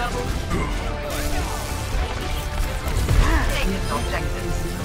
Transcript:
Double. Take its objectives.